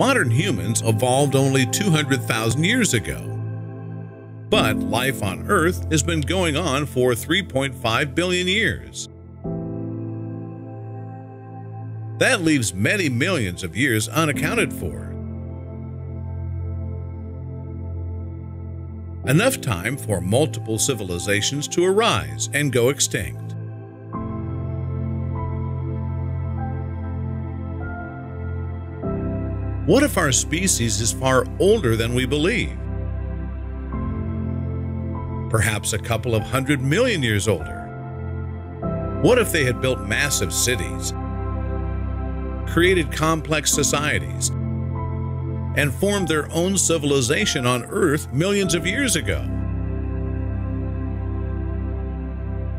Modern humans evolved only 200,000 years ago. But life on Earth has been going on for 3.5 billion years. That leaves many millions of years unaccounted for. Enough time for multiple civilizations to arise and go extinct. What if our species is far older than we believe? Perhaps a couple of hundred million years older. What if they had built massive cities, created complex societies, and formed their own civilization on Earth millions of years ago?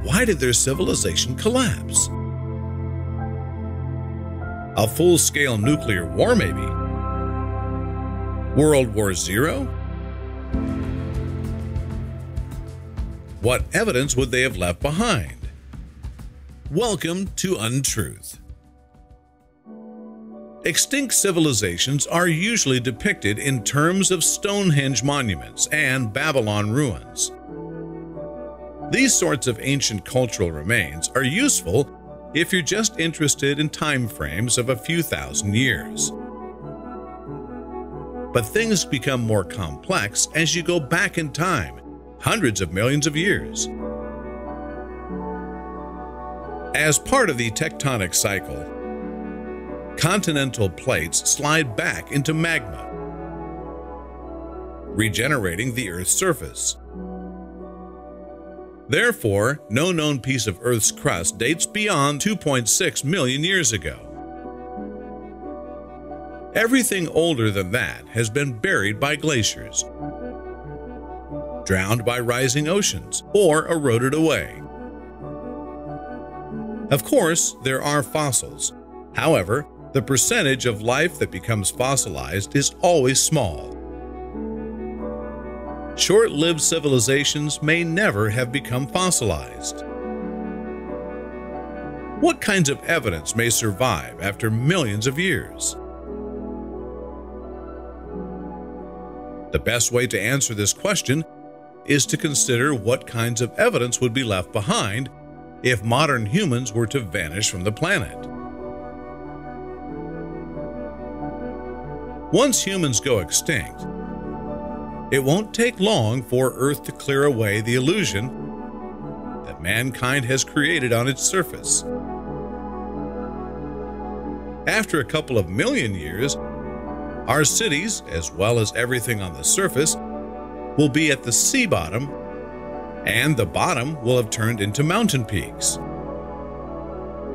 Why did their civilization collapse? A full scale nuclear war, maybe? World War Zero? What evidence would they have left behind? Welcome to Untruth. Extinct civilizations are usually depicted in terms of Stonehenge monuments and Babylon ruins. These sorts of ancient cultural remains are useful if you're just interested in time frames of a few thousand years. But things become more complex as you go back in time, hundreds of millions of years. As part of the tectonic cycle, continental plates slide back into magma, regenerating the Earth's surface. Therefore, no known piece of Earth's crust dates beyond 2.6 million years ago. Everything older than that has been buried by glaciers, drowned by rising oceans, or eroded away. Of course, there are fossils. However, the percentage of life that becomes fossilized is always small. Short lived civilizations may never have become fossilized. What kinds of evidence may survive after millions of years? The best way to answer this question is to consider what kinds of evidence would be left behind if modern humans were to vanish from the planet. Once humans go extinct, it won't take long for Earth to clear away the illusion that mankind has created on its surface. After a couple of million years, our cities, as well as everything on the surface, will be at the sea bottom, and the bottom will have turned into mountain peaks.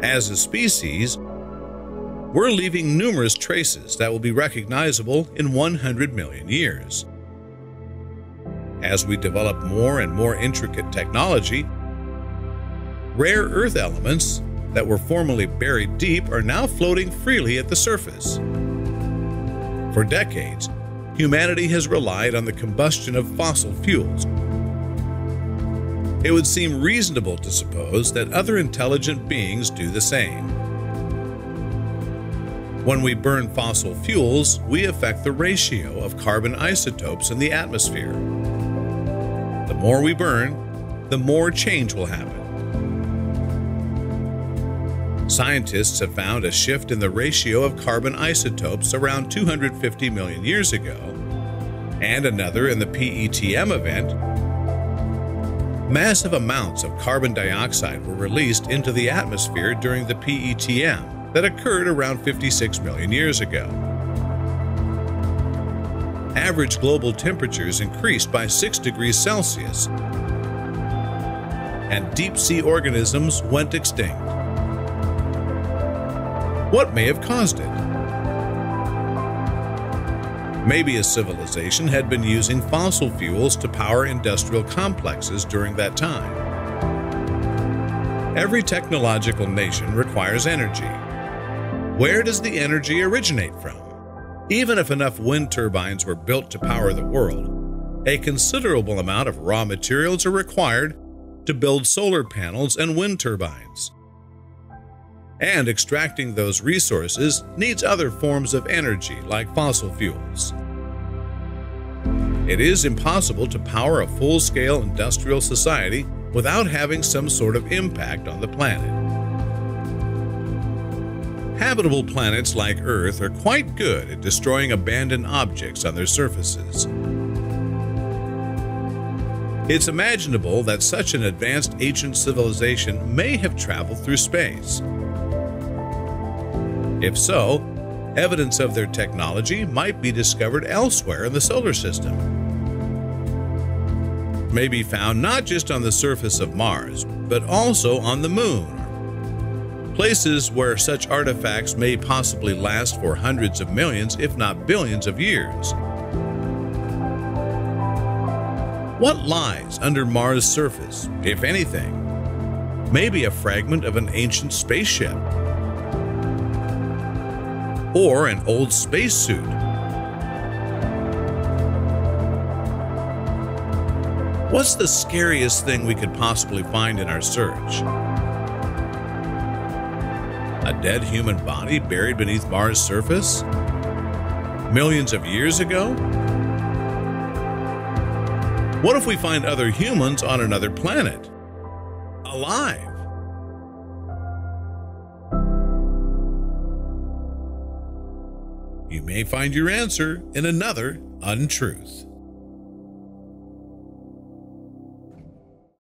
As a species, we're leaving numerous traces that will be recognizable in 100 million years. As we develop more and more intricate technology, rare earth elements that were formerly buried deep are now floating freely at the surface. For decades, humanity has relied on the combustion of fossil fuels. It would seem reasonable to suppose that other intelligent beings do the same. When we burn fossil fuels, we affect the ratio of carbon isotopes in the atmosphere. The more we burn, the more change will happen. Scientists have found a shift in the ratio of carbon isotopes around 250 million years ago, and another in the PETM event. Massive amounts of carbon dioxide were released into the atmosphere during the PETM, that occurred around 56 million years ago. Average global temperatures increased by 6 degrees Celsius, and deep sea organisms went extinct. What may have caused it? Maybe a civilization had been using fossil fuels to power industrial complexes during that time. Every technological nation requires energy, where does the energy originate from? Even if enough wind turbines were built to power the world, a considerable amount of raw materials are required to build solar panels and wind turbines. And extracting those resources needs other forms of energy like fossil fuels. It is impossible to power a full scale industrial society without having some sort of impact on the planet. Habitable planets like Earth are quite good at destroying abandoned objects on their surfaces. It's imaginable that such an advanced ancient civilization may have traveled through space. If so, evidence of their technology might be discovered elsewhere in the solar system. May be found not just on the surface of Mars, but also on the Moon, places where such artifacts may possibly last for hundreds of millions, if not billions of years. What lies under Mars' surface, if anything? Maybe a fragment of an ancient spaceship or an old spacesuit. What's the scariest thing we could possibly find in our search? A dead human body buried beneath Mars' surface? Millions of years ago? What if we find other humans on another planet? Alive? You may find your answer in another untruth.